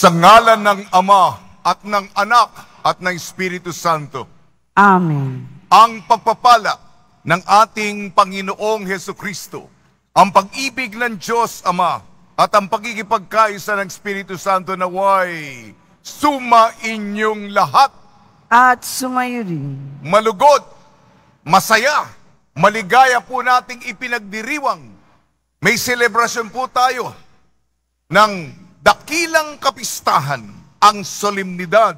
Sa ngalan ng Ama at ng Anak at ng Espiritu Santo, Amen. ang pagpapala ng ating Panginoong Heso Kristo, ang pag-ibig ng Diyos Ama at ang pagkikipagkaisa ng Espiritu Santo na way suma inyong lahat At sumayo rin. malugod, masaya, maligaya po nating ipinagdiriwang. May selebrasyon po tayo ng dakilang kapistahan, ang solemnidad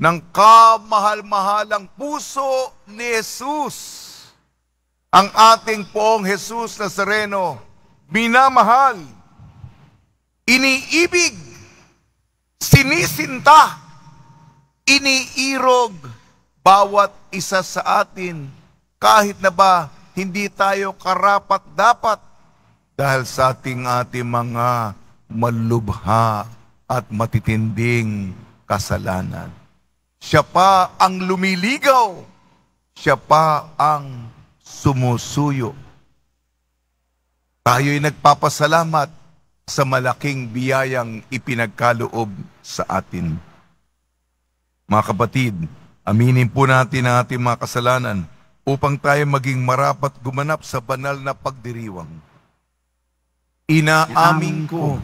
ng kamahal-mahalang puso ni Jesus. Ang ating poong Jesus Nazareno, minamahal, iniibig, sinisinta, iniirog bawat isa sa atin kahit na ba hindi tayo karapat dapat dahil sa ating ating mga malubha at matitinding kasalanan. Siya pa ang lumiligaw. Siya pa ang sumusuyo. Tayo'y nagpapasalamat sa malaking biyayang ipinagkaloob sa atin. Mga kapatid, aminin po natin ang ating mga kasalanan upang tayo maging marapat gumanap sa banal na pagdiriwang. Inaamin ko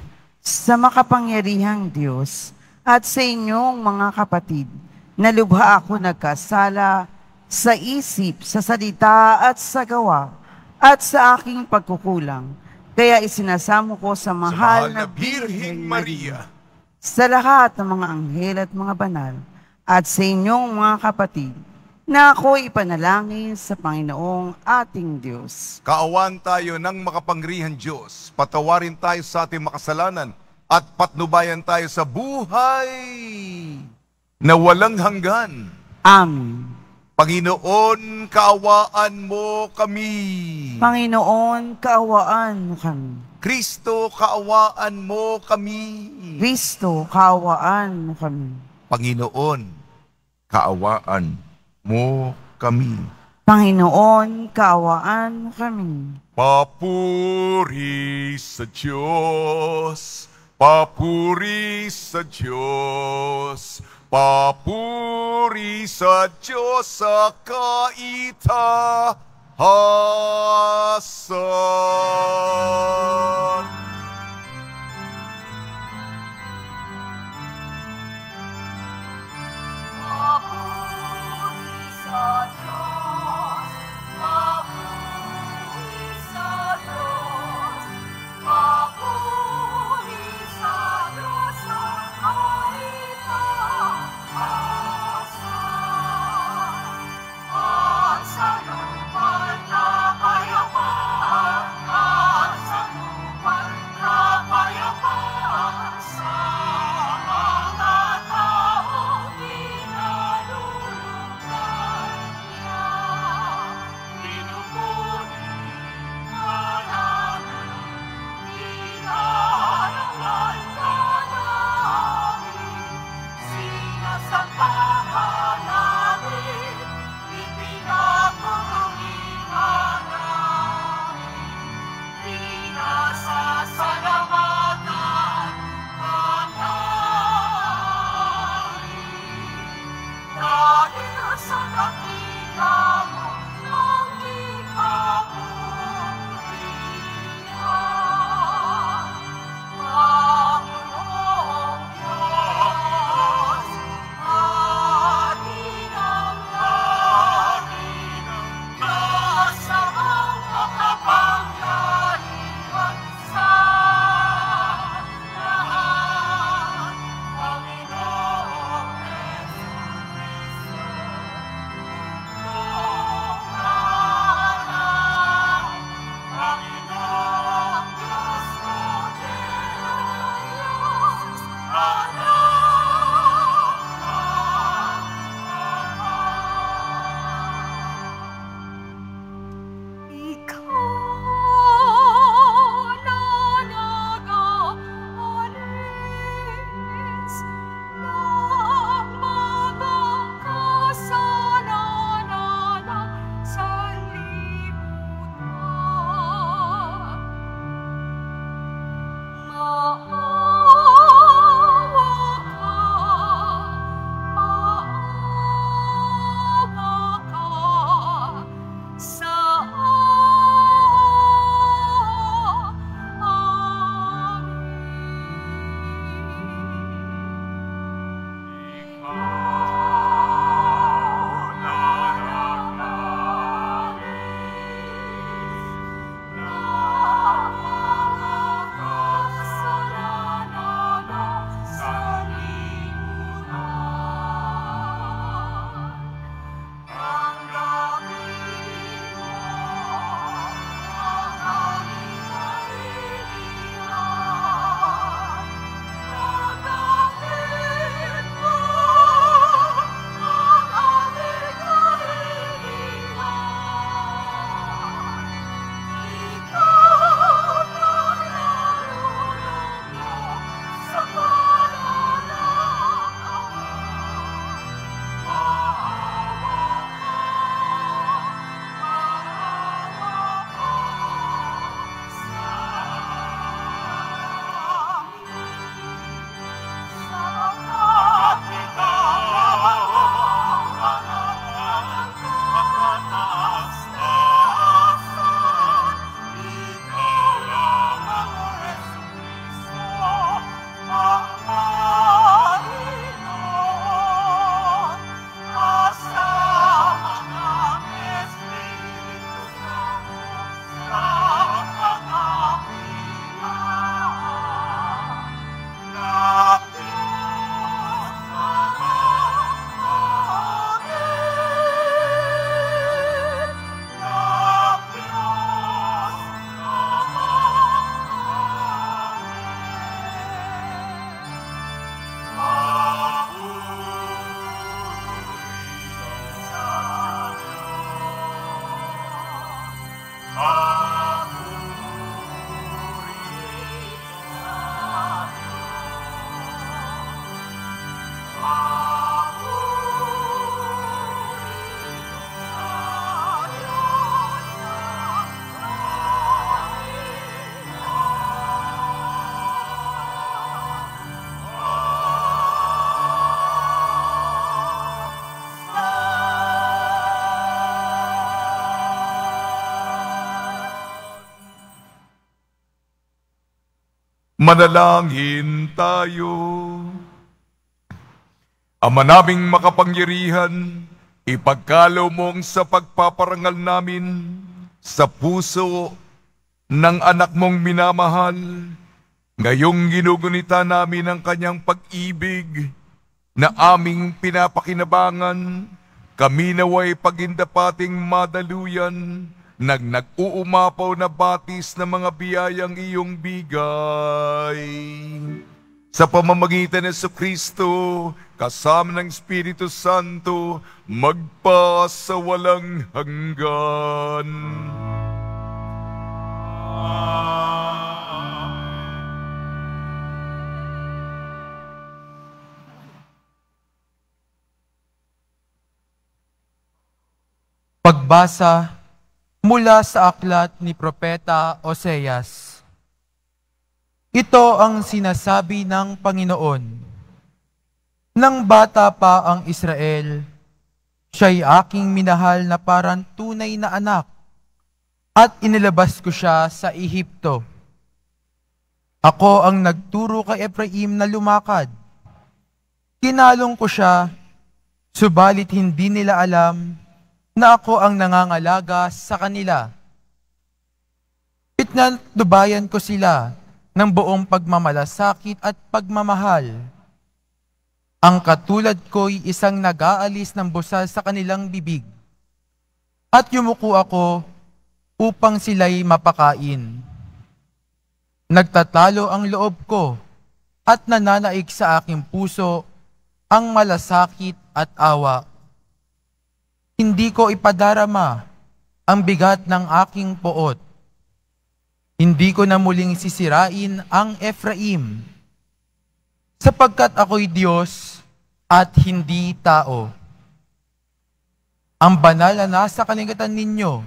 Sa makapangyarihang Diyos at sa inyong mga kapatid, na lubha ako nagkasala sa isip, sa salita at sa gawa, at sa aking pagkukulang. Kaya isinasamo ko sa sa mahal, mahal na Birheng Maria, sa lahat ng mga anghel at mga banal, at sa inyong mga kapatid, na ako ipanalangin sa Panginoong ating Diyos. kaawan tayo ng makapangyarihan Diyos, patawarin tayo sa ating makasalanan, at patnubayan tayo sa buhay na walang hanggan. Amen. Panginoon, kaawaan mo kami. Panginoon, kaawaan mo kami. Kristo, kaawaan mo kami. Kristo, kaawaan mo kami. Panginoon, kaawaan mo kami. Panginoon, kaawaan mo kami. Papuri sa Diyos, papuri sa Diyos, papuri sa Diyos sa kaitaasan. Manalangin tayo. Ama naming makapangyarihan, ipagkalaw mong sa pagpaparangal namin sa puso ng anak mong minamahal. Ngayong ginugunita namin ang kanyang pag-ibig na aming pinapakinabangan, kami naway pagindapating madaluyan nag nag-uumapaw na batis ng mga biyayang iyong bigay. Sa pamamagitan ng Yesu Kristo, kasama ng Espiritu Santo, magpa sa walang hanggan. Pagbasa mula sa aklat ni Propeta Oseas. Ito ang sinasabi ng Panginoon. Nang bata pa ang Israel, siya'y aking minahal na parang tunay na anak at inilabas ko siya sa Ehipto. Ako ang nagturo kay Ephraim na lumakad. Kinalong ko siya, subalit hindi nila alam na ako ang nangangalaga sa kanila. Pitnadubayan ko sila ng buong pagmamalasakit at pagmamahal. Ang katulad ko'y isang nag-aalis ng busal sa kanilang bibig. At yumuko ako upang sila'y mapakain. Nagtatalo ang loob ko at nananaig sa aking puso ang malasakit at awa hindi ko ipadarama ang bigat ng aking poot. Hindi ko na muling sisirain ang Ephraim, sapagkat ako'y Diyos at hindi tao. Ang banal na nasa kalingatan ninyo,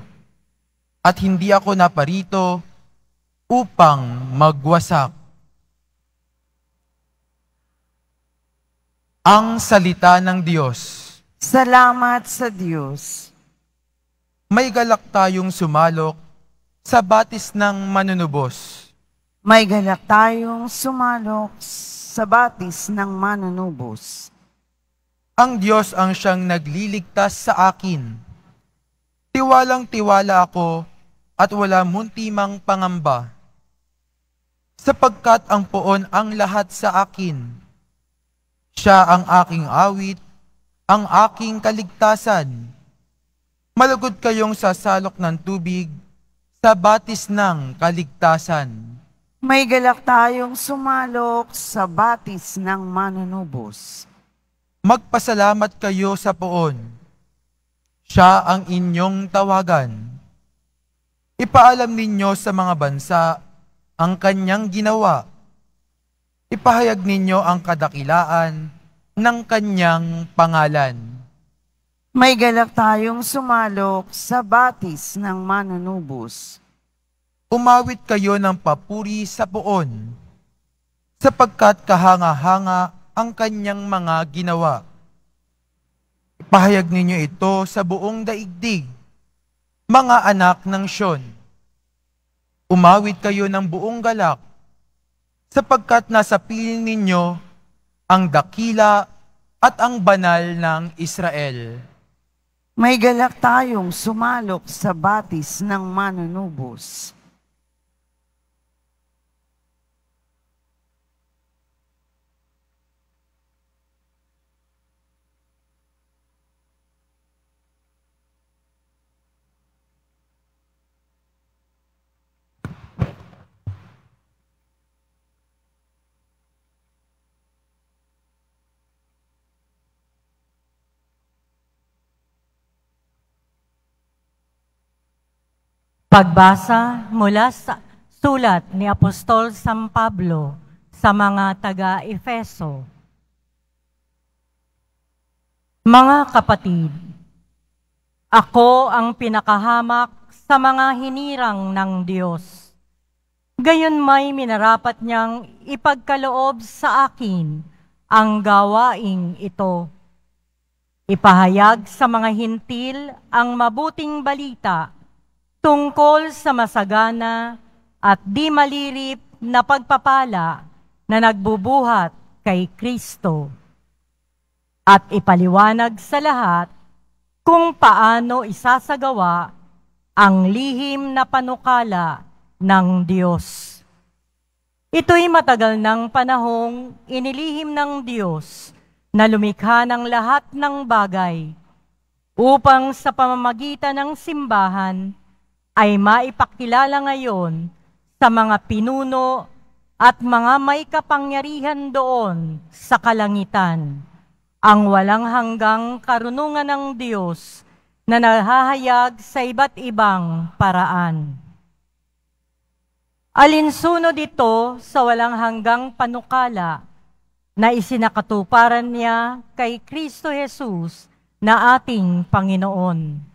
at hindi ako naparito upang magwasak. Ang salita ng Diyos. Salamat sa Diyos. May galak tayong sumalok sa batis ng manunubos. May galak tayong sumalok sa batis ng manunubos. Ang Diyos ang siyang nagliligtas sa akin. Tiwalang tiwala ako at wala muntimang pangamba. Sapagkat ang poon ang lahat sa akin. Siya ang aking awit ang aking kaligtasan. Malugod kayong sasalok ng tubig sa batis ng kaligtasan. May galak tayong sumalok sa batis ng manunubos. Magpasalamat kayo sa poon. Siya ang inyong tawagan. Ipaalam ninyo sa mga bansa ang kanyang ginawa. Ipahayag ninyo ang kadakilaan ng kanyang pangalan. May galak tayong sumalok sa batis ng manunubos. Umawit kayo ng papuri sa poon, sapagkat kahanga-hanga ang kanyang mga ginawa. Ipahayag ninyo ito sa buong daigdig, mga anak ng Syon. Umawit kayo ng buong galak, sapagkat nasa piling ninyo ang dakila at ang banal ng Israel. May galak tayong sumalok sa batis ng manunubos. Pagbasa mula sa sulat ni Apostol San Pablo sa mga taga-Efeso. Mga kapatid, ako ang pinakahamak sa mga hinirang ng Diyos. Gayon may minarapat niyang ipagkaloob sa akin ang gawaing ito. Ipahayag sa mga hintil ang mabuting balita tungkol sa masagana at di malirip na pagpapala na nagbubuhat kay Kristo at ipaliwanag sa lahat kung paano isasagawa ang lihim na panukala ng Diyos. Ito'y matagal ng panahong inilihim ng Diyos na lumikha ng lahat ng bagay upang sa pamamagitan ng simbahan ay maipakilala ngayon sa mga pinuno at mga may kapangyarihan doon sa kalangitan ang walang hanggang karunungan ng Diyos na nahahayag sa iba't ibang paraan. Alinsunod ito sa walang hanggang panukala na isinakatuparan niya kay Kristo Jesus na ating Panginoon.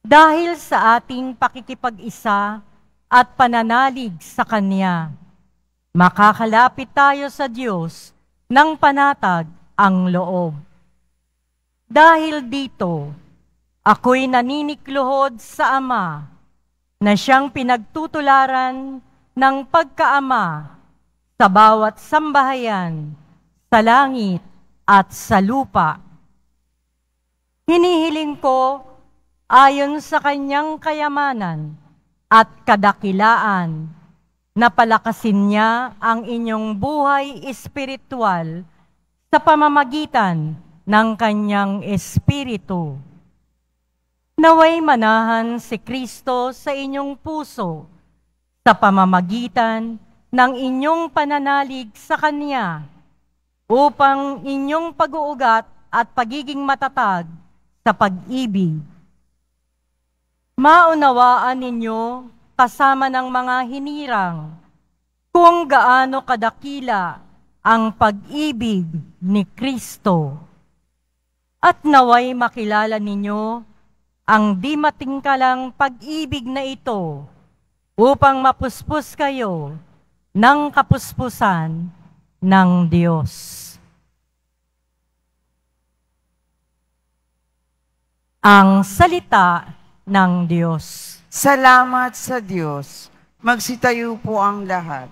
Dahil sa ating pakikipag-isa at pananalig sa Kanya, makakalapit tayo sa Diyos ng panatag ang loob. Dahil dito, ako'y naninikluhod sa Ama na siyang pinagtutularan ng pagkaama sa bawat sambahayan, sa langit at sa lupa. Hinihiling ko ayon sa kanyang kayamanan at kadakilaan na palakasin niya ang inyong buhay espiritual sa pamamagitan ng kanyang espiritu Naway manahan si Kristo sa inyong puso sa pamamagitan ng inyong pananalig sa Kanya upang inyong pag-uugat at pagiging matatag sa pag-ibig. Maunawaan ninyo kasama ng mga hinirang kung gaano kadakila ang pag-ibig ni Kristo. At naway makilala ninyo ang di matingkalang pag-ibig na ito upang mapuspos kayo ng kapuspusan ng Diyos. Ang salita ng Diyos. Salamat sa Diyos. Magsitayo po ang lahat.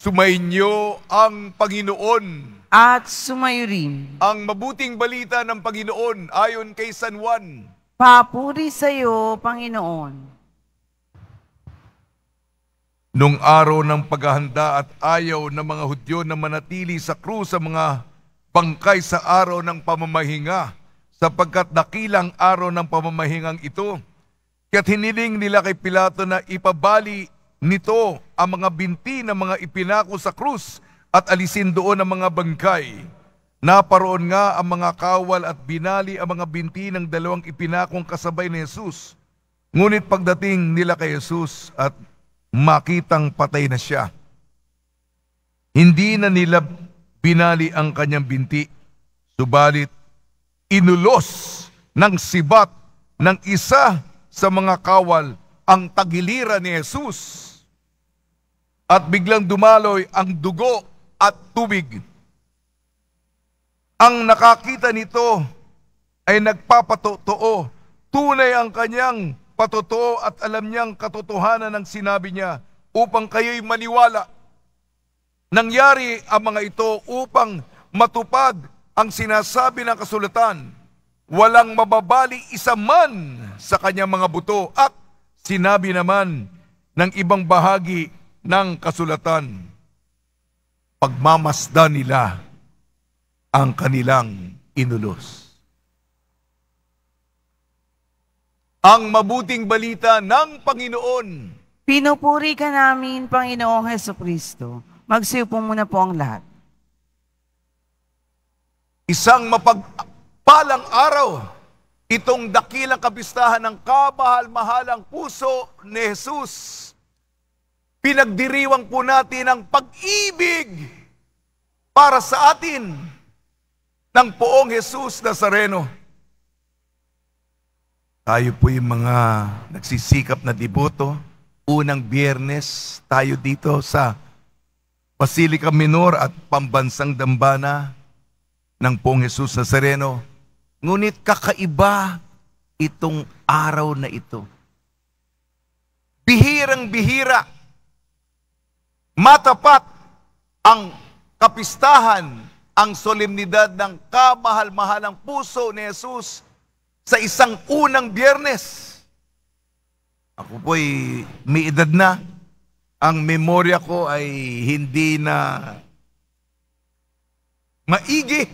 Sumainyo ang Panginoon. At sumayo rin. Ang mabuting balita ng Panginoon ayon kay San Juan. Papuri sa iyo, Panginoon. Nung araw ng paghahanda at ayaw ng mga Hudyo na manatili sa krus sa mga bangkay sa araw ng pamamahinga, sapagkat dakilang araw ng pamamahingang ito, kaya't hiniling nila kay Pilato na ipabali nito ang mga binti ng mga ipinako sa krus at alisin doon ang mga bangkay. Naparoon nga ang mga kawal at binali ang mga binti ng dalawang ipinakong kasabay ni Jesus. Ngunit pagdating nila kay Jesus at makitang patay na siya, hindi na nila binali ang kanyang binti, subalit inulos ng sibat ng isa sa mga kawal ang tagiliran ni Jesus. At biglang dumaloy ang dugo at tubig. Ang nakakita nito ay nagpapatotoo. Tunay ang kanyang patotoo at alam niyang katotohanan ng sinabi niya upang kayo'y maniwala. Nangyari ang mga ito upang matupad ang sinasabi ng kasulatan. Walang mababali isa man sa kanyang mga buto at sinabi naman ng ibang bahagi ng kasulatan. Pagmamasdan nila ang kanilang inulos. Ang mabuting balita ng Panginoon. Pinupuri ka namin, Panginoong Heso Kristo. Magsiupo muna po ang lahat. Isang mapagpalang araw, itong dakilang kabistahan ng kamahal-mahalang puso ni Jesus. Pinagdiriwang po natin ang pag-ibig para sa atin ng poong Jesus Nazareno. Tayo po yung mga nagsisikap na deboto. Unang biyernes tayo dito sa Basilica Minor at Pambansang Dambana ng Pong Jesus Nazareno. Ngunit kakaiba itong araw na ito. Bihirang bihira. Matapat ang kapistahan, ang solemnidad ng kamahal-mahalang puso ni Jesus sa isang unang biyernes. Ako po'y may edad na. Ang memorya ko ay hindi na maigi.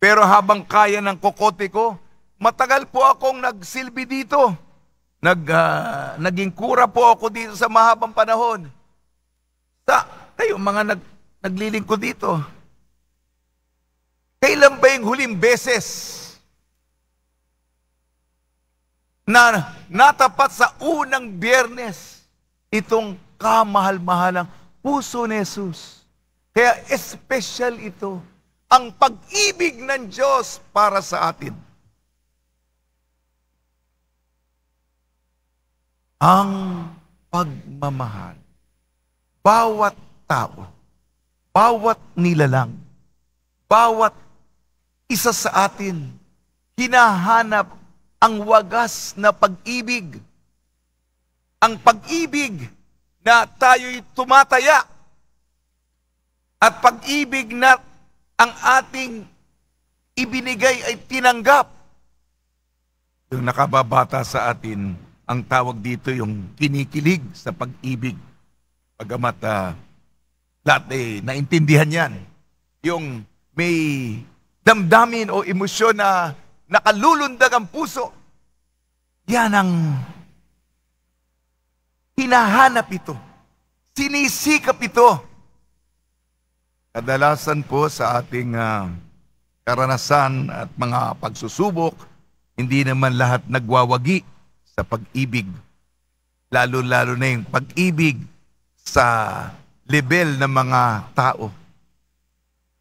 Pero habang kaya ng kokote ko, matagal po akong nagsilbi dito. Nag, ah, naging kura po ako dito sa mahabang panahon. Sa, kayo mga nag, naglilingkod dito. Kailan ba yung huling beses na natapat sa unang biyernes itong kamahal-mahalang puso ni Jesus. Kaya special ito, ang pag-ibig ng Diyos para sa atin. Ang pagmamahal. Bawat tao, bawat nilalang, bawat isa sa atin, hinahanap ang wagas na pag-ibig. Ang pag-ibig na tayo'y tumataya. At pag-ibig na ang ating ibinigay ay tinanggap. Yung nakababata sa atin, ang tawag dito yung kinikilig sa pag-ibig. Pagamat uh, lahat eh, naintindihan yan. Yung may damdamin o emosyon na nakalulundag ang puso. Yan ang hinahanap ito. Sinisikap ito. Kadalasan po sa ating uh, karanasan at mga pagsusubok, hindi naman lahat nagwawagi sa pag-ibig. Lalo-lalo na yung pag-ibig sa level ng mga tao.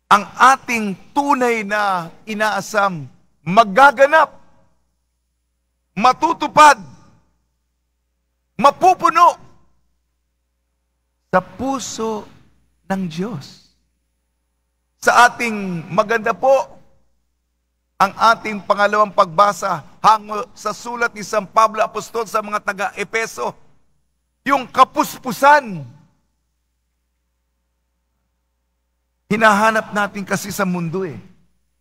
Ang ating tunay na inaasam magaganap, matutupad, mapupuno sa puso ng Diyos. Sa ating maganda po, ang ating pangalawang pagbasa hango sa sulat ni San Pablo Apostol sa mga taga-Epeso, yung kapuspusan. Hinahanap natin kasi sa mundo eh.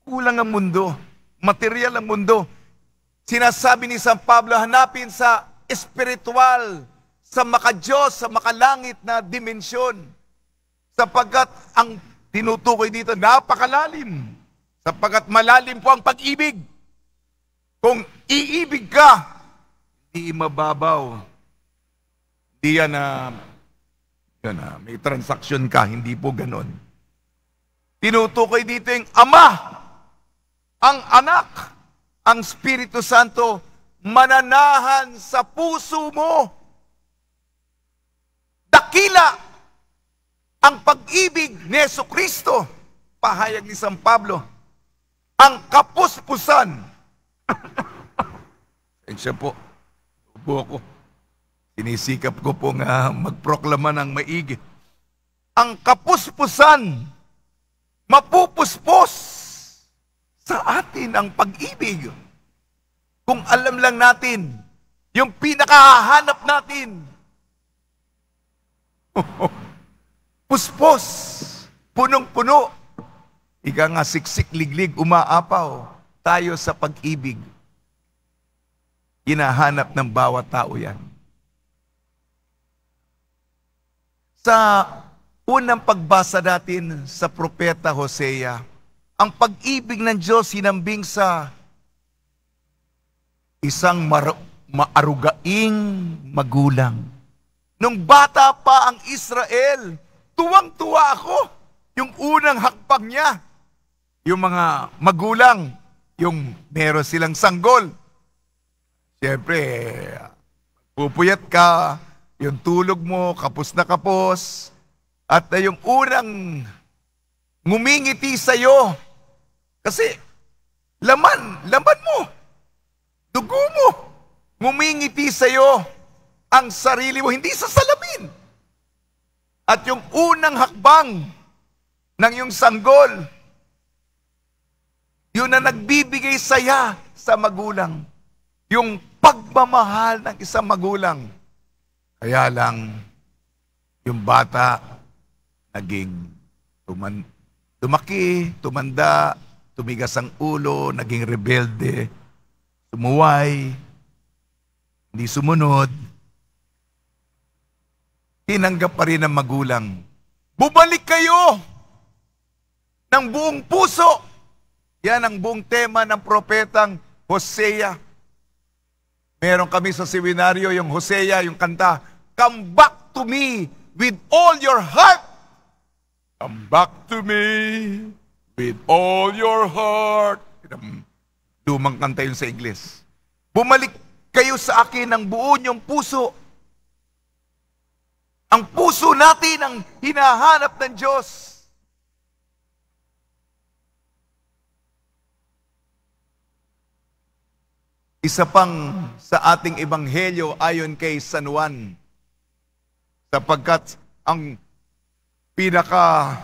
Kulang ang mundo material ang mundo. Sinasabi ni San Pablo, hanapin sa espiritual, sa makadiyos, sa makalangit na dimensyon. Sapagkat ang tinutukoy dito, napakalalim. Sapagkat malalim po ang pag-ibig. Kung iibig ka, hindi mababaw. Hindi yan na, yan na may transaksyon ka, hindi po ganon. Tinutukoy dito yung ama ang anak, ang Espiritu Santo, mananahan sa puso mo. Dakila ang pag-ibig ni Yeso Kristo, pahayag ni San Pablo, ang kapuspusan. Sensya po, upo ako. Sinisikap ko pong uh, magproklama ng maigi. Ang kapuspusan, mapupuspos sa atin ang pag-ibig. Kung alam lang natin, yung pinakahanap natin, puspos, punong-puno, ika nga siksik liglig, umaapaw tayo sa pag-ibig. Hinahanap ng bawat tao yan. Sa unang pagbasa natin sa propeta Hosea, ang pag-ibig ng Diyos hinambing sa isang mar- maarugaing magulang. Nung bata pa ang Israel, tuwang-tuwa ako. Yung unang hakbang niya, yung mga magulang, yung meron silang sanggol. Siyempre, pupuyat ka, yung tulog mo, kapos na kapos, at uh, yung unang ngumingiti sa'yo, kasi laman, laman mo, dugo mo, ngumingiti sa'yo ang sarili mo, hindi sa salamin. At yung unang hakbang ng yung sanggol, yun na nagbibigay saya sa magulang. Yung pagmamahal ng isang magulang. Kaya lang, yung bata, naging tuman, tumaki, tumanda, tumigas ang ulo, naging rebelde, sumuway, hindi sumunod, tinanggap pa rin ng magulang. Bumalik kayo ng buong puso. Yan ang buong tema ng propetang Hosea. Meron kami sa seminaryo yung Hosea, yung kanta, Come back to me with all your heart. Come back to me with all your heart. Lumang kanta yun sa Ingles. Bumalik kayo sa akin ng buo niyong puso. Ang puso natin ang hinahanap ng Diyos. Isa pang sa ating ebanghelyo ayon kay San Juan. Sapagkat ang pinaka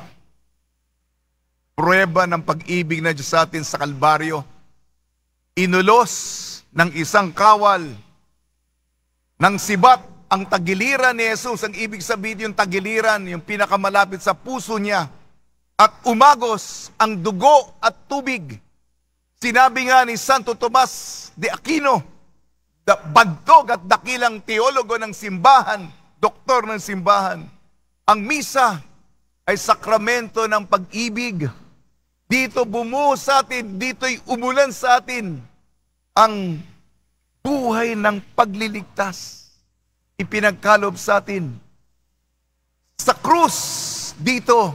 prueba ng pag-ibig na Diyos sa atin sa Kalbaryo, inulos ng isang kawal ng sibat ang tagiliran ni Jesus. Ang ibig sabihin yung tagiliran, yung pinakamalapit sa puso niya. At umagos ang dugo at tubig. Sinabi nga ni Santo Tomas de Aquino, bagtog at dakilang teologo ng simbahan, doktor ng simbahan, ang misa ay sakramento ng pag-ibig. Dito bumuo sa atin, dito'y umulan sa atin ang buhay ng pagliligtas. Ipinagkalob sa atin. Sa krus, dito,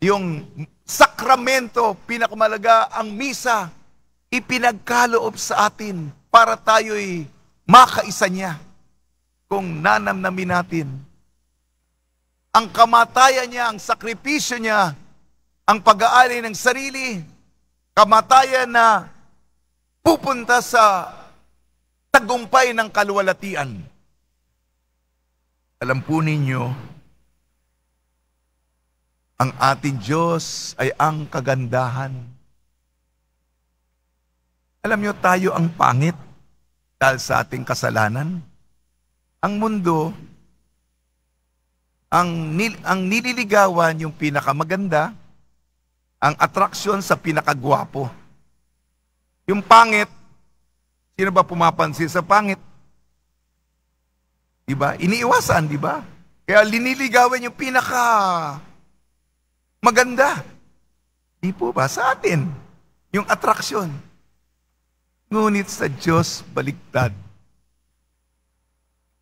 yung sakramento, pinakamalaga, ang misa, ipinagkaloob sa atin para tayo'y makaisa niya kung nanamnamin natin. Ang kamatayan niya, ang sakripisyo niya, ang pag-aali ng sarili, kamatayan na pupunta sa tagumpay ng kaluwalatian. Alam po ninyo, ang ating Diyos ay ang kagandahan. Alam nyo, tayo ang pangit dahil sa ating kasalanan. Ang mundo, ang, nil, ang nililigawan yung pinakamaganda, ang atraksyon sa pinakagwapo. Yung pangit, sino ba pumapansin sa pangit? Diba? Iniiwasan, di ba? Kaya liniligawan yung pinaka maganda. Di po ba? Sa atin. Yung atraksyon. Ngunit sa Diyos, baliktad.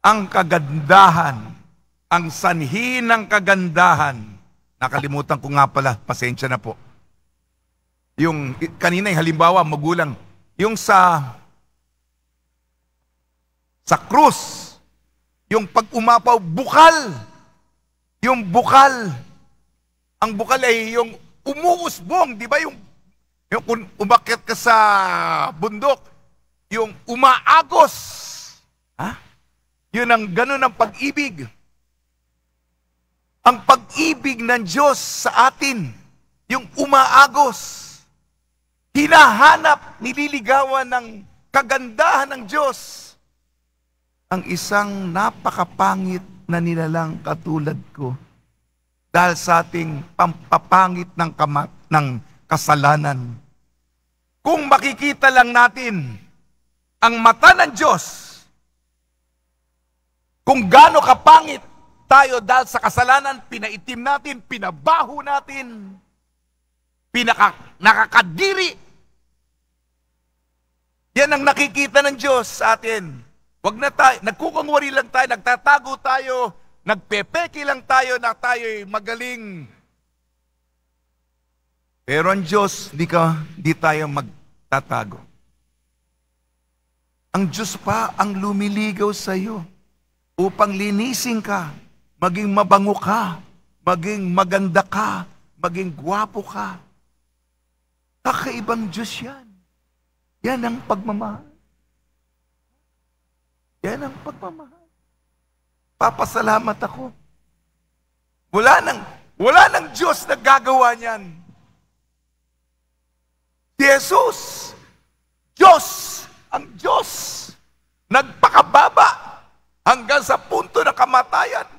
Ang kagandahan, ang sanhi ng kagandahan, nakalimutan ko nga pala, pasensya na po. Yung kanina yung halimbawa, magulang, yung sa sa krus, yung pag umapaw, bukal. Yung bukal. Ang bukal ay yung umuusbong, di ba? Yung, yung kung umakyat ka sa bundok, yung umaagos. Ha? Yun ang ganun ang pag-ibig. Ang pag-ibig ng Diyos sa atin, yung umaagos. hinahanap, nililigawan ng kagandahan ng Diyos ang isang napakapangit na nilalang katulad ko dahil sa ating pampapangit ng kamat ng kasalanan. Kung makikita lang natin ang mata ng Diyos, kung gaano kapangit tayo dahil sa kasalanan, pinaitim natin, pinabaho natin, pinaka, nakakadiri. Yan ang nakikita ng Diyos sa atin. Wag na tayo, nagkukungwari lang tayo, nagtatago tayo, nagpepeki lang tayo na tayo'y magaling. Pero ang Diyos, di ka, di tayo magtatago. Ang Diyos pa ang lumiligaw sa iyo upang linisin ka, maging mabango ka, maging maganda ka, maging gwapo ka. Kakaibang Diyos yan. Yan ang pagmamahal. Yan ang pagmamahal. Papasalamat ako. Wala nang, wala nang Diyos na gagawa niyan. Jesus, Diyos, ang Diyos, nagpakababa hanggang sa punto ng kamatayan.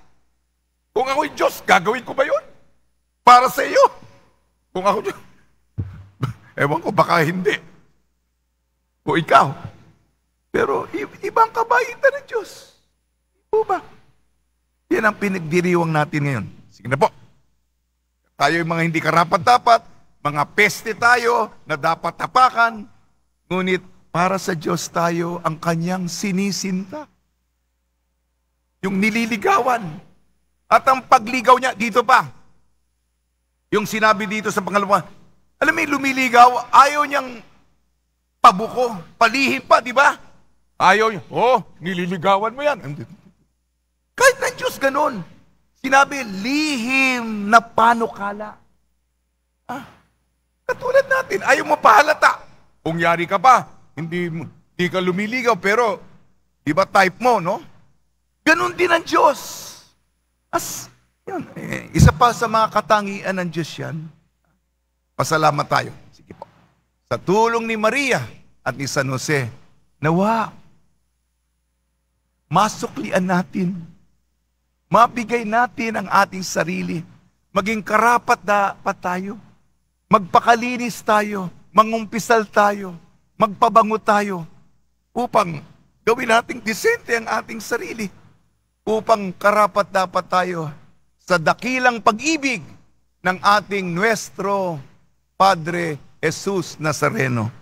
Kung ako'y Diyos, gagawin ko ba yun? Para sa iyo. Kung ako Diyos, ewan ko, baka hindi. O ikaw. Pero ibang kabaitan ng Diyos. O ba? Yan ang pinagdiriwang natin ngayon. Sige na po. Tayo yung mga hindi karapat-dapat, mga peste tayo na dapat tapakan, ngunit para sa Diyos tayo ang kanyang sinisinta. Yung nililigawan. At ang pagligaw niya, dito pa. Yung sinabi dito sa pangalawa, alam mo, lumiligaw, ayaw niyang pabuko, palihim pa, di ba? Ayaw niya, oh, nililigawan mo yan. Kahit ng Diyos ganun. Sinabi, lihim na panukala. Ah, katulad natin, ayaw mo pahalata. Kung yari ka pa, hindi, hindi ka lumiligaw, pero, di ba type mo, no? Ganon din ang Diyos. As, yan, eh, isa pa sa mga katangian ng Diyos yan. Pasalamat tayo. Sige po. Sa tulong ni Maria at ni San Jose, nawa, masuklian natin, mabigay natin ang ating sarili, maging karapat dapat tayo, magpakalinis tayo, mangumpisal tayo, magpabango tayo, upang gawin nating disente ang ating sarili, upang karapat dapat tayo sa dakilang pag-ibig ng ating nuestro Padre Jesus Nazareno.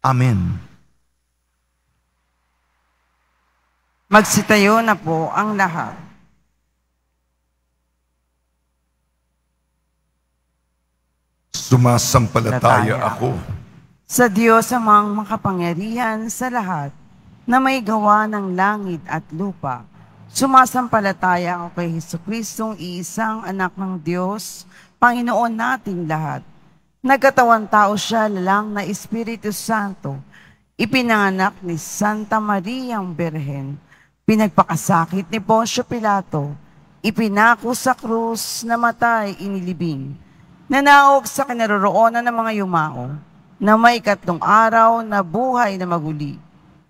Amen. Magsitayo na po ang lahat. Sumasampalataya ako Sa Diyos amang makapangyarihan sa lahat, na may gawa ng langit at lupa. Sumasampalataya ako kay Heso Kristong iisang anak ng Diyos, Panginoon nating lahat. Nagkatawan tao siya lalang na Espiritu Santo, ipinanganak ni Santa Maria ang Birhen, pinagpakasakit ni Poncio Pilato, ipinako sa krus, namatay, inilibing, nanaog sa kinaroroonan ng mga yumao, na may katlong araw na buhay na maguli,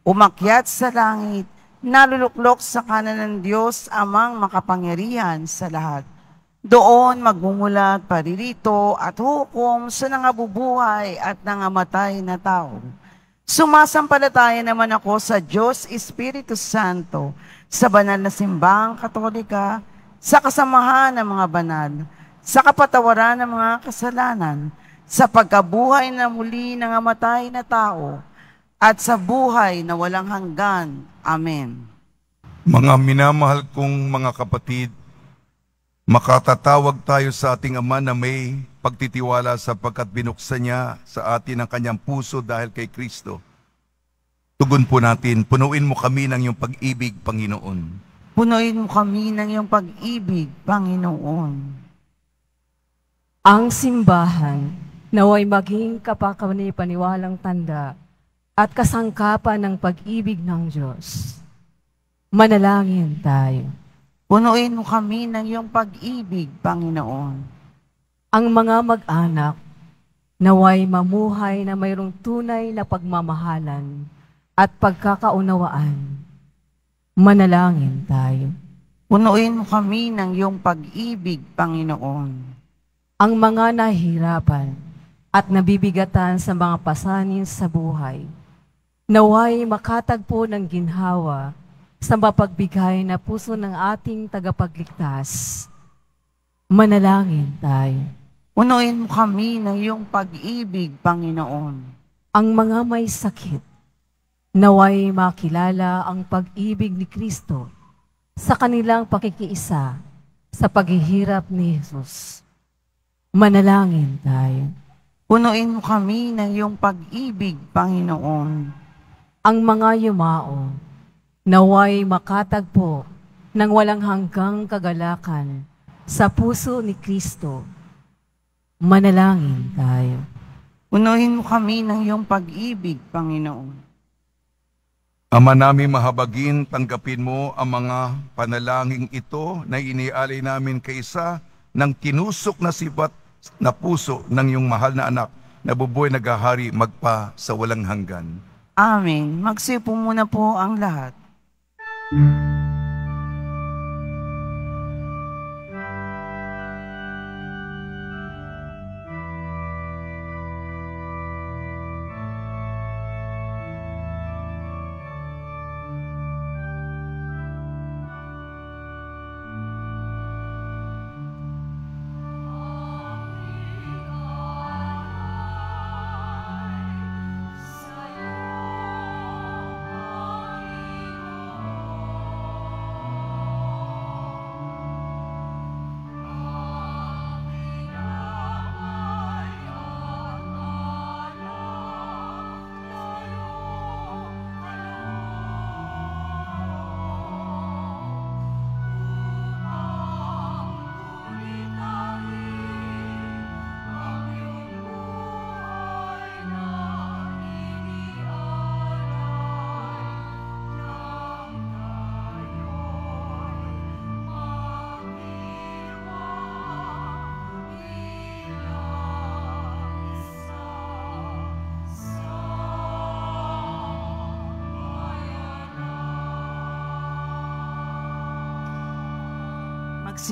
umakyat sa langit, naluluklok sa kanan ng Diyos amang makapangyarihan sa lahat. Doon magmumulat paririto at hukom sa nangabubuhay at nangamatay na tao. Sumasampalataya naman ako sa Diyos Espiritu Santo, sa banal na simbang katolika, sa kasamahan ng mga banal, sa kapatawaran ng mga kasalanan, sa pagkabuhay na muli ng amatay na tao, at sa buhay na walang hanggan. Amen. Mga minamahal kong mga kapatid, makatatawag tayo sa ating Ama na may pagtitiwala sapagkat binuksan niya sa atin ang kanyang puso dahil kay Kristo. Tugon po natin, punuin mo kami ng iyong pag-ibig, Panginoon. Punuin mo kami ng iyong pag-ibig, Panginoon. Ang simbahan naway maging kapakapaniwalang tanda at kasangkapan ng pag-ibig ng Diyos. Manalangin tayo. Punuin mo kami ng iyong pag-ibig, Panginoon. Ang mga mag-anak Naway mamuhay na mayroong tunay na pagmamahalan at pagkakaunawaan. Manalangin tayo. Punuin mo kami ng iyong pag-ibig, Panginoon. Ang mga nahihirapan at nabibigatan sa mga pasanin sa buhay, naway makatagpo ng ginhawa sa mapagbigay na puso ng ating tagapagligtas. Manalangin tayo. Punuin mo kami ng iyong pag-ibig, Panginoon. Ang mga may sakit, naway makilala ang pag-ibig ni Kristo sa kanilang pakikiisa sa paghihirap ni Jesus. Manalangin tayo. Punuin mo kami ng iyong pag-ibig, Panginoon. Ang mga yumao, naway makatagpo ng walang hanggang kagalakan sa puso ni Kristo. Manalangin tayo. Punuin mo kami ng iyong pag-ibig, Panginoon. Ama namin mahabagin, tanggapin mo ang mga panalangin ito na inialay namin kaisa ng tinusok na sibat na puso ng iyong mahal na anak na bubuhay naghahari magpa sa walang hanggan. Amen. Magsipo muna po ang lahat.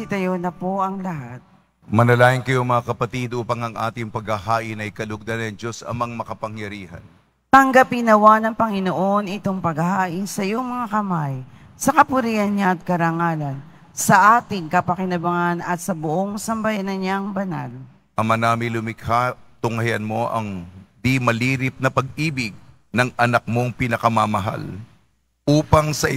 Magsitayo na po ang lahat. Manalangin kayo mga kapatid upang ang ating paghahain ay kalugdan ng Diyos amang makapangyarihan. Tanggapin nawa ng Panginoon itong paghahain sa iyong mga kamay, sa kapurihan niya at karangalan, sa ating kapakinabangan at sa buong sambayanan niyang banal. Ama namin lumikha, tunghayan mo ang di malirip na pag-ibig ng anak mong pinakamamahal upang sa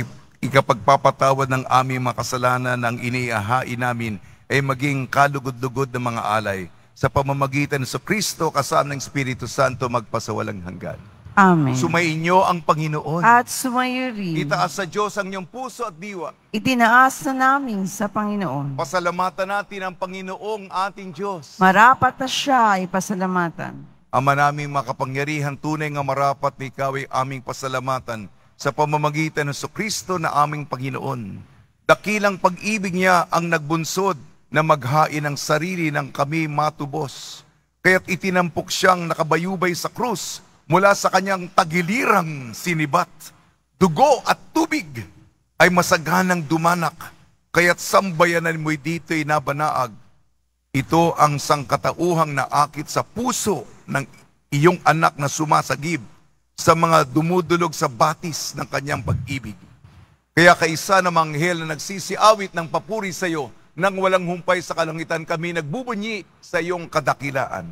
ikapagpapatawad ng aming mga kasalanan ng iniahain namin ay maging kalugod-lugod ng mga alay sa pamamagitan sa Kristo kasama ng Espiritu Santo magpasawalang hanggan. Amen. Sumainyo ang Panginoon. at sumayo rin. Itaas sa Diyos ang iyong puso at diwa. Itinaas na namin sa Panginoon. Pasalamatan natin ang Panginoong ating Diyos. Marapat na siya ay pasalamatan. Ama naming makapangyarihan, tunay nga marapat na ikaw ay aming pasalamatan sa pamamagitan ng Kristo na aming Panginoon. Dakilang pag-ibig niya ang nagbunsod na maghain ng sarili ng kami matubos. Kaya't itinampok siyang nakabayubay sa krus mula sa kanyang tagilirang sinibat. Dugo at tubig ay masaganang dumanak, kaya't sambayanan mo'y dito'y nabanaag ito ang sangkatauhang naakit sa puso ng iyong anak na sumasagib sa mga dumudulog sa batis ng kanyang pag-ibig. Kaya kaisa ng manghel na nagsisiawit ng papuri sa iyo nang walang humpay sa kalangitan kami nagbubunyi sa iyong kadakilaan.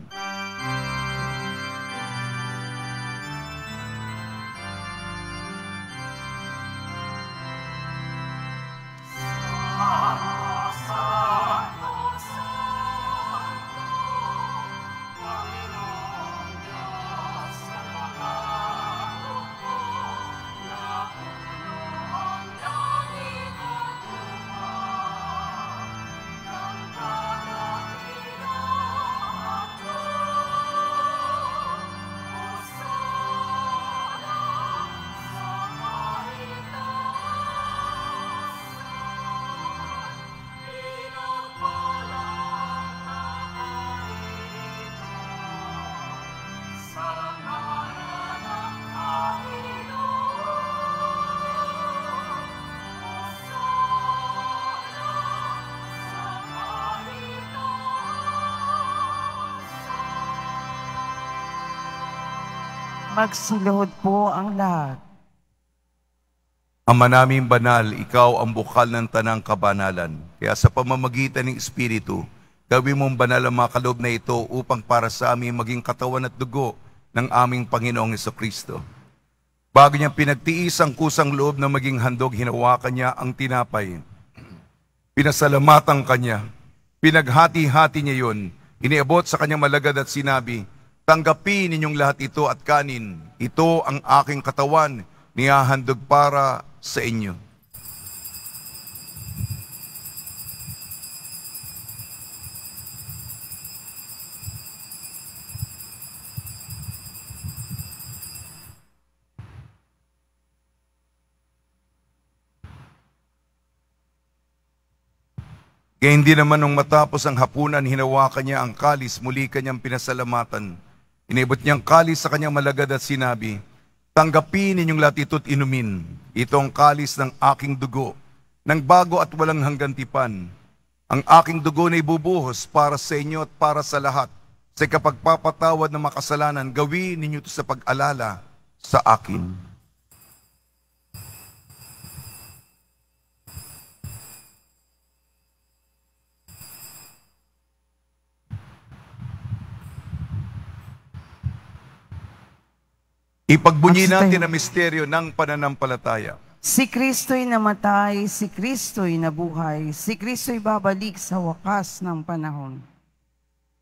Magsiluhod po ang lahat. Ama naming banal, ikaw ang bukal ng tanang kabanalan. Kaya sa pamamagitan ng Espiritu, gawin mong banal ang mga na ito upang para sa amin maging katawan at dugo ng aming Panginoong Kristo. Bago niya pinagtiis ang kusang loob na maging handog, hinawakan niya ang tinapay. Pinasalamatan kanya. Pinaghati-hati niya yun. Iniabot sa kanyang malagad at sinabi, Tanggapin ninyong lahat ito at kanin. Ito ang aking katawan, nihahandog para sa inyo. Kaya hindi naman nung matapos ang hapunan, hinawakan niya ang kalis, muli kanyang pinasalamatan. Inibot niyang kalis sa kanyang malagad at sinabi, Tanggapin ninyong lahat ito't inumin. Ito ang kalis ng aking dugo, ng bago at walang hanggan tipan. Ang aking dugo na ibubuhos para sa inyo at para sa lahat. Sa kapagpapatawad ng makasalanan, gawin ninyo ito sa pag-alala sa akin. Ipagbunyi natin ang misteryo ng pananampalataya. Si Kristo'y namatay, si Kristo'y nabuhay, si Kristo'y babalik sa wakas ng panahon.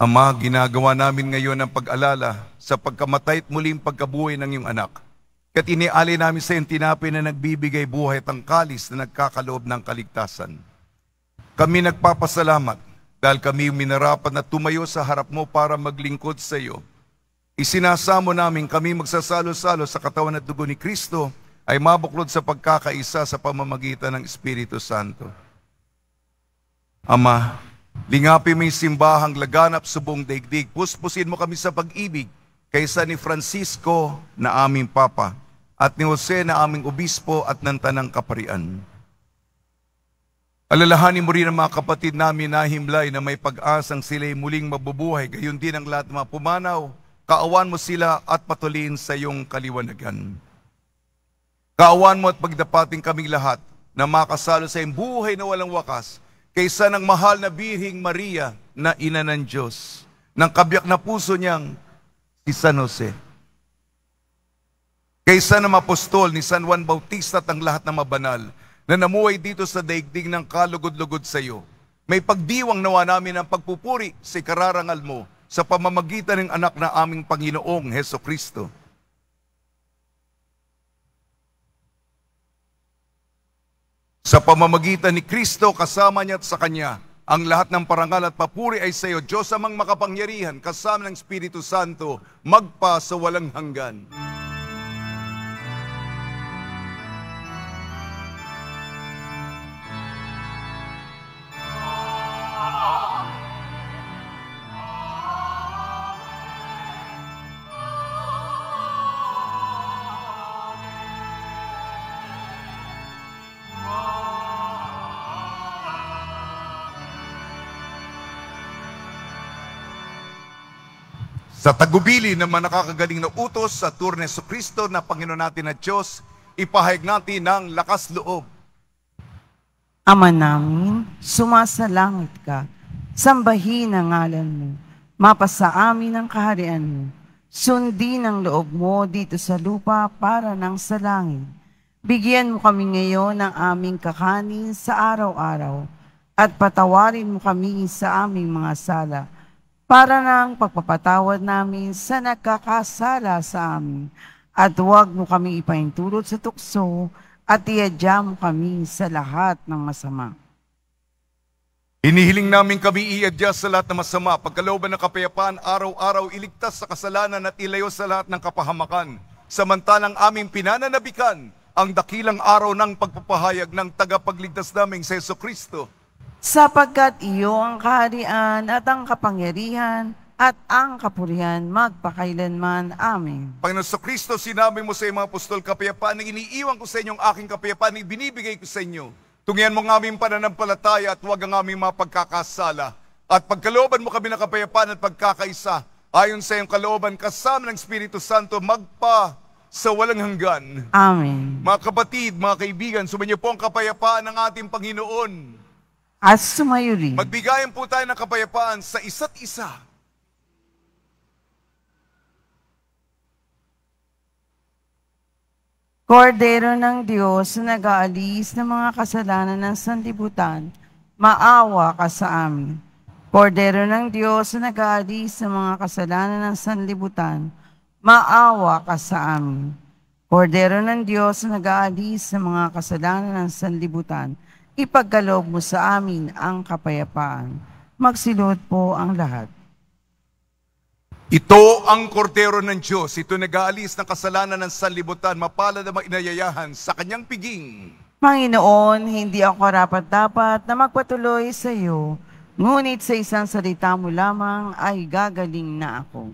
Ama, ginagawa namin ngayon ang pag-alala sa pagkamatay at muling pagkabuhay ng iyong anak. Kat inialay namin sa iyong tinapay na nagbibigay buhay at ang kalis na nagkakaloob ng kaligtasan. Kami nagpapasalamat dahil kami minarapat na tumayo sa harap mo para maglingkod sa iyo. Isinasamo namin kami magsasalo-salo sa katawan at dugo ni Kristo ay mabuklod sa pagkakaisa sa pamamagitan ng Espiritu Santo. Ama, lingapin mo yung simbahang laganap sa buong daigdig. Puspusin mo kami sa pag-ibig kaysa ni Francisco na aming Papa at ni Jose na aming Obispo at ng Tanang Kaparian. Alalahanin mo rin ang mga kapatid namin na himlay na may pag-asang sila'y muling mabubuhay, gayon din ang lahat mga pumanaw. Kaawan mo sila at patuloyin sa iyong kaliwanagan. Kaawan mo at pagdapating kaming lahat na makasalo sa iyong buhay na walang wakas kaysa ng mahal na Birhing Maria na ina ng Diyos, ng kabyak na puso niyang si San Jose. Kaysa ng apostol ni San Juan Bautista at ang lahat ng mabanal na namuhay dito sa daigdig ng kalugod-lugod sa iyo. May pagdiwang nawa namin ang pagpupuri sa kararangal mo sa pamamagitan ng anak na aming Panginoong Heso Kristo. Sa pamamagitan ni Kristo, kasama niya at sa Kanya, ang lahat ng parangal at papuri ay sa iyo, Diyos amang makapangyarihan, kasama ng Espiritu Santo, magpa sa walang hanggan. Sa tagubili ng mga nakakagaling na utos sa Turnes sa Kristo na Panginoon natin na Diyos, ipahayag natin ng lakas loob. Ama namin, sumasalangit ka, sambahin ang ngalan mo, mapasa amin ang kaharian mo, sundin ang loob mo dito sa lupa para ng sa langit. Bigyan mo kami ngayon ng aming kakanin sa araw-araw at patawarin mo kami sa aming mga sala para ng pagpapatawad namin sa nagkakasala sa amin. At huwag mo kami ipaintulot sa tukso at iadya mo kami sa lahat ng masama. Hinihiling namin kami iadya sa lahat ng masama, pagkalooban ng kapayapaan, araw-araw iligtas sa kasalanan at ilayo sa lahat ng kapahamakan. Samantalang aming pinananabikan ang dakilang araw ng pagpapahayag ng tagapagligtas naming sa Yeso Kristo. Sapagkat iyo ang kaharian at ang kapangyarihan at ang kapurihan magpakailanman. Amen. Panginoon sa Kristo, sinabi mo sa mga apostol, kapayapaan na iniiwan ko sa inyong aking kapayapaan na ibinibigay ko sa inyo. Tungyan mo ng aming pananampalataya at huwag ang aming mga pagkakasala. At pagkalooban mo kami ng kapayapaan at pagkakaisa, ayon sa iyong kalooban kasama ng Espiritu Santo magpa sa walang hanggan. Amen. Mga kapatid, mga kaibigan, sumainyo po ang kapayapaan ng ating Panginoon. At sumayo rin. Magbigayan po tayo ng kapayapaan sa isa't isa. Kordero ng Diyos na nag-aalis ng mga kasalanan ng sanlibutan, maawa ka sa amin. Kordero ng Diyos na nag-aalis ng mga kasalanan ng sanlibutan, maawa ka sa amin. Kordero ng Diyos na nag-aalis ng mga kasalanan ng sanlibutan, ipagkaloob mo sa amin ang kapayapaan. Magsilot po ang lahat. Ito ang kordero ng Diyos. Ito nag-aalis ng kasalanan ng sanlibutan, mapalad na inayayahan sa kanyang piging. Panginoon, hindi ako karapat-dapat na magpatuloy sa iyo, ngunit sa isang salita mo lamang ay gagaling na ako.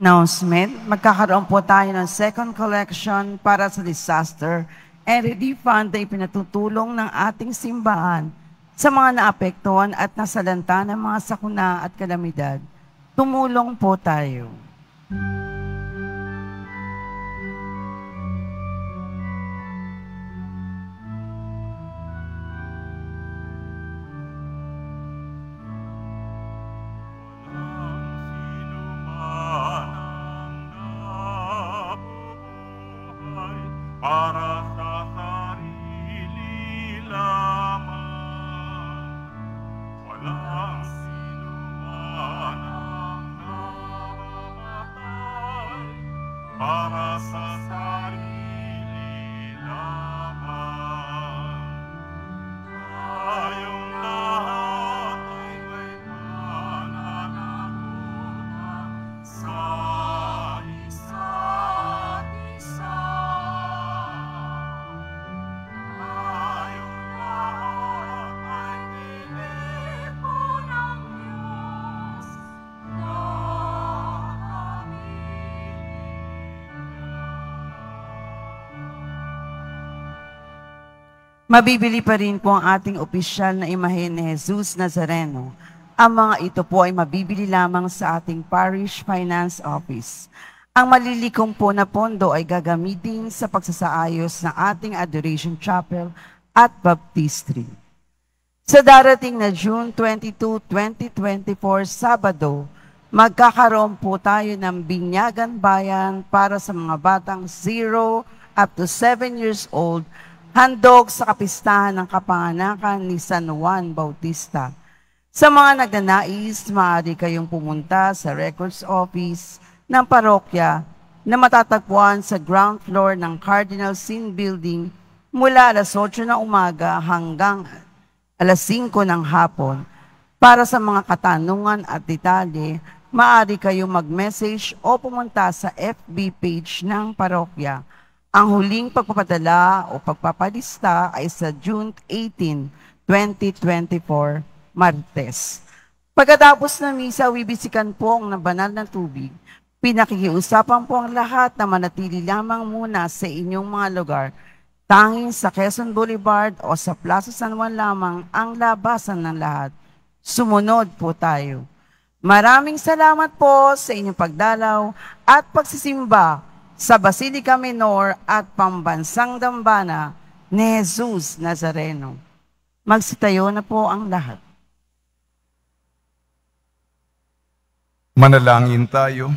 Announcement, magkakaroon po tayo ng second collection para sa disaster and relief fund na ipinatutulong ng ating simbahan sa mga naapektuhan at nasalanta ng mga sakuna at kalamidad. Tumulong po tayo. Mabibili pa rin po ang ating opisyal na imahe ni Jesus Nazareno. Ang mga ito po ay mabibili lamang sa ating Parish Finance Office. Ang malilikom po na pondo ay gagamitin sa pagsasaayos ng ating Adoration Chapel at Baptistry. Sa darating na June 22, 2024, Sabado, magkakaroon po tayo ng Binyagan Bayan para sa mga batang 0 up to 7 years old, handog sa kapistahan ng kapanganakan ni San Juan Bautista. Sa mga nagnanais, maaari kayong pumunta sa records office ng parokya na matatagpuan sa ground floor ng Cardinal Sin Building mula alas 8 ng umaga hanggang alas 5 ng hapon. Para sa mga katanungan at detalye, maaari kayong mag-message o pumunta sa FB page ng parokya. Ang huling pagpapadala o pagpapalista ay sa June 18, 2024, Martes. Pagkatapos ng misa, wibisikan po ang banal na tubig. Pinakikiusapan po ang lahat na manatili lamang muna sa inyong mga lugar. Tanging sa Quezon Boulevard o sa Plaza San Juan lamang ang labasan ng lahat. Sumunod po tayo. Maraming salamat po sa inyong pagdalaw at pagsisimba sa Basilica Minor at Pambansang Dambana ni Jesus Nazareno. Magsitayo na po ang lahat. Manalangin tayo.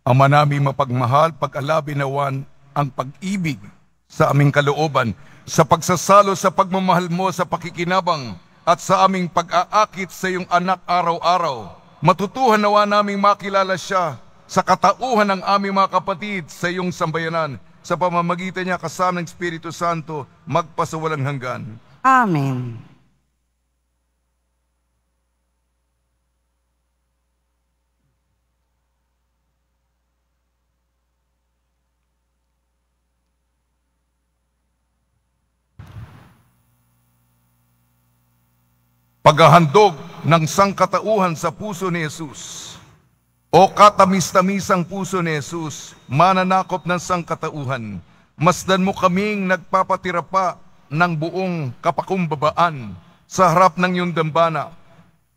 Ama naming mapagmahal, pag-alabi nawan ang pag-ibig sa aming kalooban, sa pagsasalo sa pagmamahal mo sa pakikinabang at sa aming pag-aakit sa iyong anak araw-araw. Matutuhan nawa naming makilala siya sa katauhan ng aming mga kapatid sa iyong sambayanan sa pamamagitan niya kasama ng Espiritu Santo magpasawalang hanggan. Amen. Paghahandog ng sangkatauhan sa puso ni Jesus. O katamis-tamisang puso ni Jesus, mananakop ng sangkatauhan, masdan mo kaming nagpapatira pa ng buong kapakumbabaan sa harap ng iyong dambana.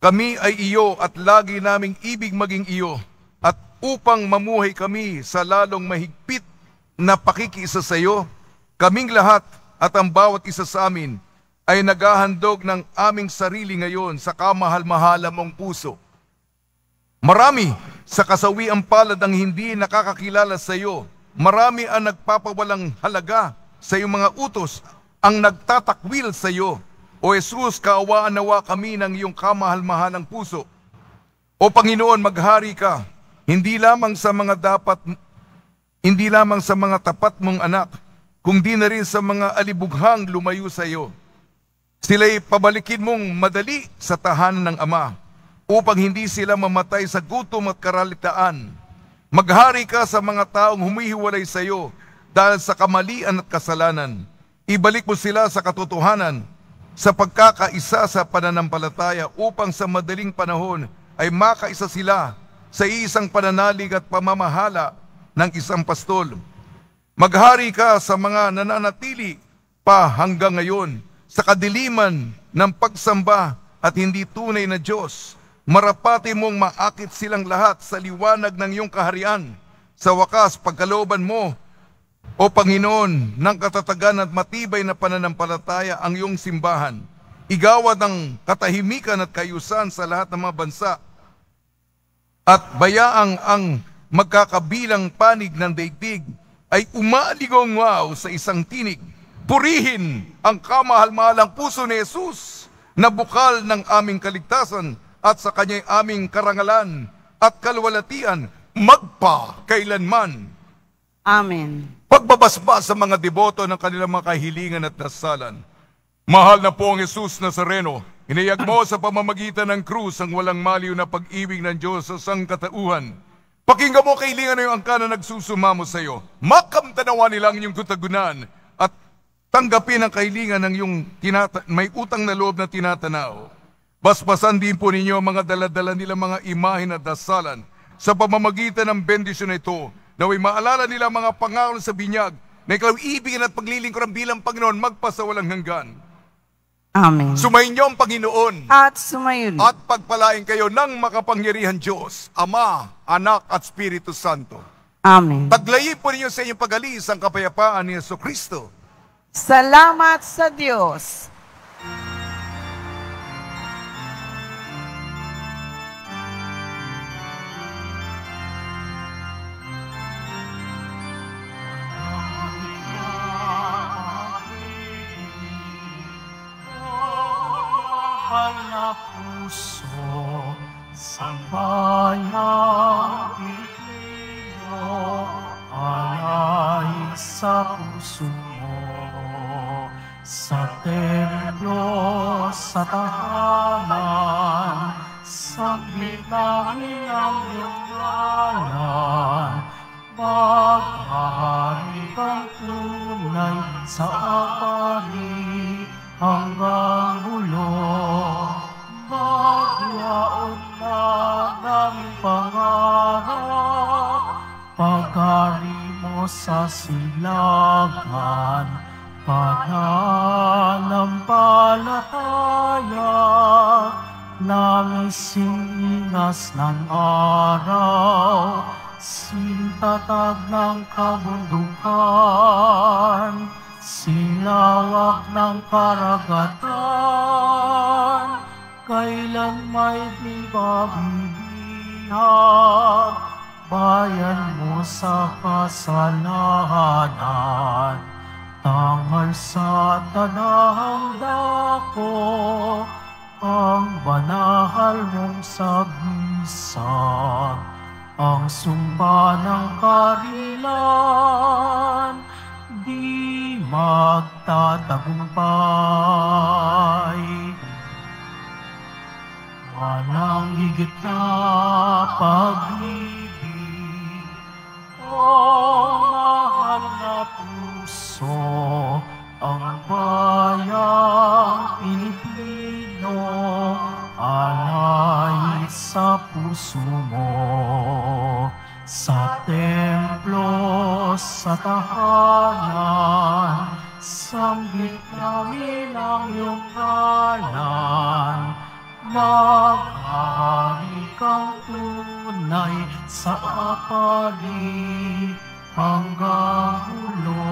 Kami ay iyo at lagi naming ibig maging iyo at upang mamuhay kami sa lalong mahigpit na pakikiisa sa iyo, kaming lahat at ang bawat isa sa amin ay naghahandog ng aming sarili ngayon sa kamahal-mahala mong puso. Marami sa kasawiang palad ang hindi nakakakilala sa iyo. Marami ang nagpapawalang halaga sa iyong mga utos, ang nagtatakwil sa iyo. O Jesus, kaawaan nawa kami ng iyong kamahal-mahalang puso. O Panginoon, maghari ka, hindi lamang sa mga dapat, hindi lamang sa mga tapat mong anak, kundi na rin sa mga alibughang lumayo sa iyo. Sila'y pabalikin mong madali sa tahanan ng Ama upang hindi sila mamatay sa gutom at karalitaan. Maghari ka sa mga taong humihiwalay sa iyo dahil sa kamalian at kasalanan. Ibalik mo sila sa katotohanan, sa pagkakaisa sa pananampalataya upang sa madaling panahon ay makaisa sila sa isang pananalig at pamamahala ng isang pastol. Maghari ka sa mga nananatili pa hanggang ngayon sa kadiliman ng pagsamba at hindi tunay na Diyos. Marapati mong maakit silang lahat sa liwanag ng iyong kaharian. Sa wakas, pagkalooban mo, o Panginoon, ng katatagan at matibay na pananampalataya ang iyong simbahan. Igawad ng katahimikan at kayusan sa lahat ng mga bansa at bayaang ang magkakabilang panig ng daigdig ay umaligong wow sa isang tinig. Purihin ang kamahal-mahalang puso ni Jesus na bukal ng aming kaligtasan at sa kanya'y aming karangalan at kalwalatian magpa kailanman. Amen. Pagbabasbas sa mga deboto ng kanilang mga kahilingan at dasalan. Mahal na po ang Jesus Nazareno, inayag mo sa pamamagitan ng krus ang walang maliw na pag-ibig ng Diyos sa sangkatauhan. Pakinggan mo kailingan na yung angka na nagsusumamo sa iyo. Makamtanawa nila ang iyong kutagunan at tanggapin ang kahilingan ng iyong may utang na loob na tinatanaw. Basbasan din po ninyo ang mga daladala nila mga imahin at dasalan sa pamamagitan ng bendisyon na ito naway maalala nila mga pangako sa binyag na ikaw ibigin at paglilingkuran bilang Panginoon magpasawalang hanggan. Amen. Sumainyo ang Panginoon At sumayon. at pagpalain kayo ng makapangyarihan Diyos, Ama, Anak at Espiritu Santo. Amen. Taglayin po ninyo sa inyong pag-alis ang kapayapaan ni Yeso Kristo. Salamat sa Diyos. Mahal na puso, sambayang Pilipino, alay sa puso mo. Sa templo, sa tahanan, sa bitangin ng iyong ngalan, Maghahari kang tunay sa apari hanggang ulo. Maglaon na ng pangarap, pagkari mo sa silagan, pananampalataya, namisingas ng araw, sintatag ng kabundukan, silawak ng karagatan, kailan may di babibihag, bayan mo sa kasalanan, tangal sa tanahang dako, ang banahal mong sagisag, ang sumba ng karilan, di magtatagumpay. Walang higit na pag-ibig, o mahal na puso, ang bayang Pilipino, alay sa puso mo. Sa templo, sa tahanan, sambit namin ang iyong ngalan. Maghari kang tunay sa apari hanggang ulo.